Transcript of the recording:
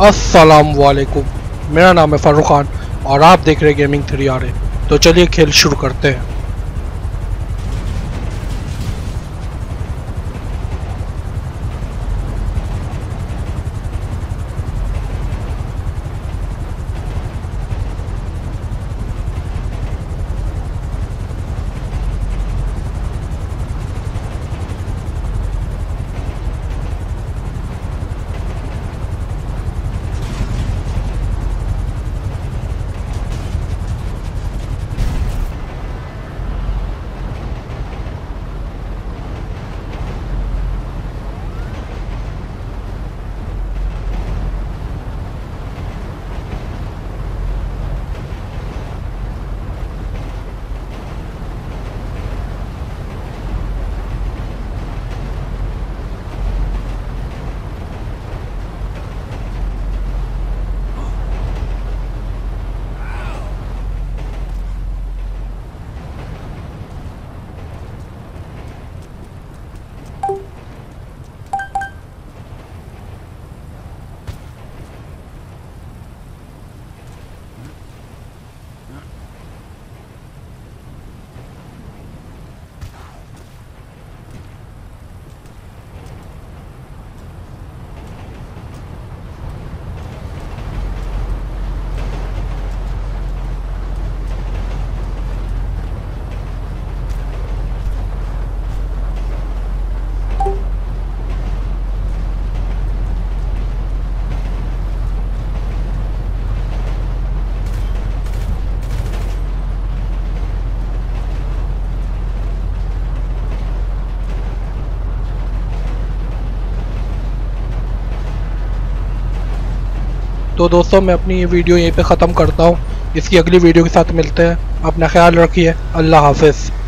अस्सलाम वालेकुम मेरा नाम है फारूक खान और आप देख रहे हैं गेमिंग थ्री आर तो चलिए खेल शुरू करते हैं। तो दोस्तों, मैं अपनी ये वीडियो यहीं पे ख़त्म करता हूँ। इसकी अगली वीडियो के साथ मिलते हैं। अपना ख्याल रखिए। अल्लाह हाफिज़।